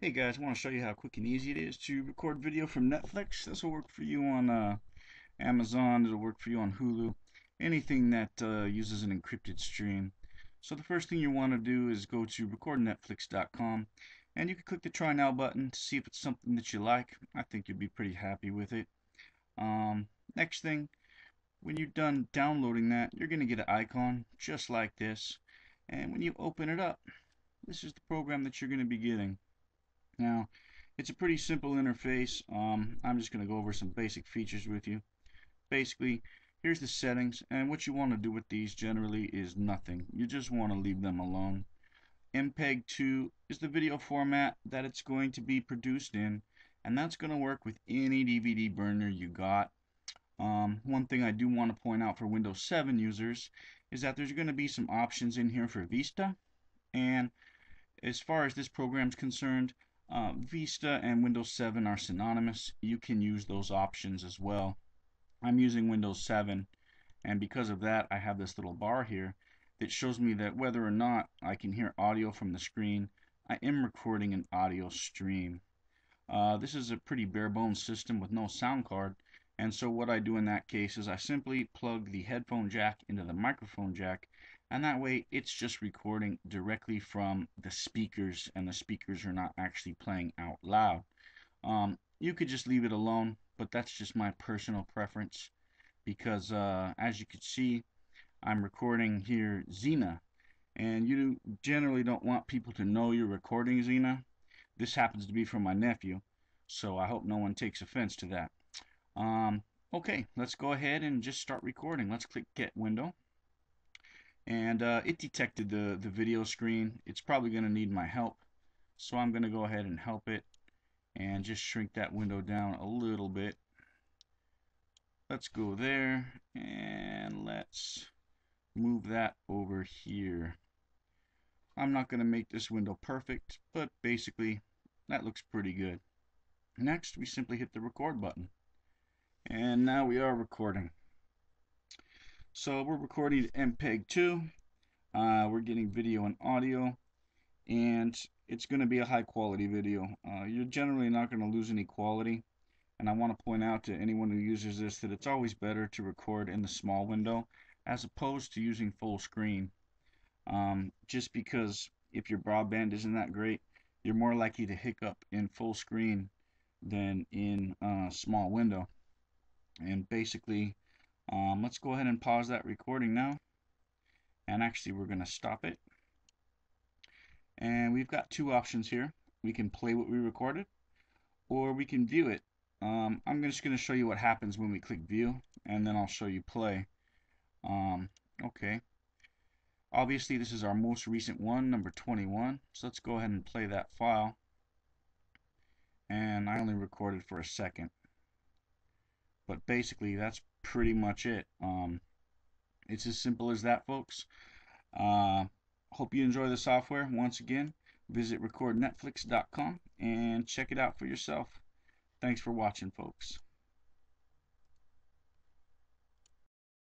Hey guys, I want to show you how quick and easy it is to record video from Netflix. This will work for you on uh, Amazon, it'll work for you on Hulu, anything that uh, uses an encrypted stream. So the first thing you want to do is go to recordnetflix.com and you can click the try now button to see if it's something that you like. I think you'll be pretty happy with it. Um, next thing, when you're done downloading that, you're going to get an icon just like this. And when you open it up, this is the program that you're going to be getting. Now, it's a pretty simple interface. Um, I'm just going to go over some basic features with you. Basically, here's the settings, and what you want to do with these generally is nothing. You just want to leave them alone. MPEG 2 is the video format that it's going to be produced in, and that's going to work with any DVD burner you got. Um, one thing I do want to point out for Windows 7 users is that there's going to be some options in here for Vista, and as far as this program is concerned, uh, Vista and Windows 7 are synonymous. You can use those options as well. I'm using Windows 7 and because of that I have this little bar here that shows me that whether or not I can hear audio from the screen I am recording an audio stream. Uh, this is a pretty bare bones system with no sound card and so what I do in that case is I simply plug the headphone jack into the microphone jack and that way it's just recording directly from the speakers and the speakers are not actually playing out loud. Um, you could just leave it alone but that's just my personal preference because uh, as you can see I'm recording here Xena. And you generally don't want people to know you're recording Xena. This happens to be from my nephew so I hope no one takes offense to that. Um, okay let's go ahead and just start recording. Let's click get window and uh, it detected the, the video screen. It's probably going to need my help. So I'm going to go ahead and help it and just shrink that window down a little bit. Let's go there and let's move that over here. I'm not going to make this window perfect, but basically that looks pretty good. Next, we simply hit the record button. And now we are recording. So we're recording MPEG 2. Uh, we're getting video and audio. And it's going to be a high quality video. Uh, you're generally not going to lose any quality. And I want to point out to anyone who uses this that it's always better to record in the small window as opposed to using full screen. Um, just because if your broadband isn't that great, you're more likely to hiccup in full screen than in a small window. And basically, um, let's go ahead and pause that recording now. And actually, we're going to stop it. And we've got two options here. We can play what we recorded, or we can view it. Um, I'm just going to show you what happens when we click view, and then I'll show you play. Um, okay. Obviously, this is our most recent one, number 21. So let's go ahead and play that file. And I only recorded for a second. But basically, that's pretty much it. Um, it's as simple as that, folks. Uh, hope you enjoy the software. Once again, visit recordnetflix.com and check it out for yourself. Thanks for watching, folks.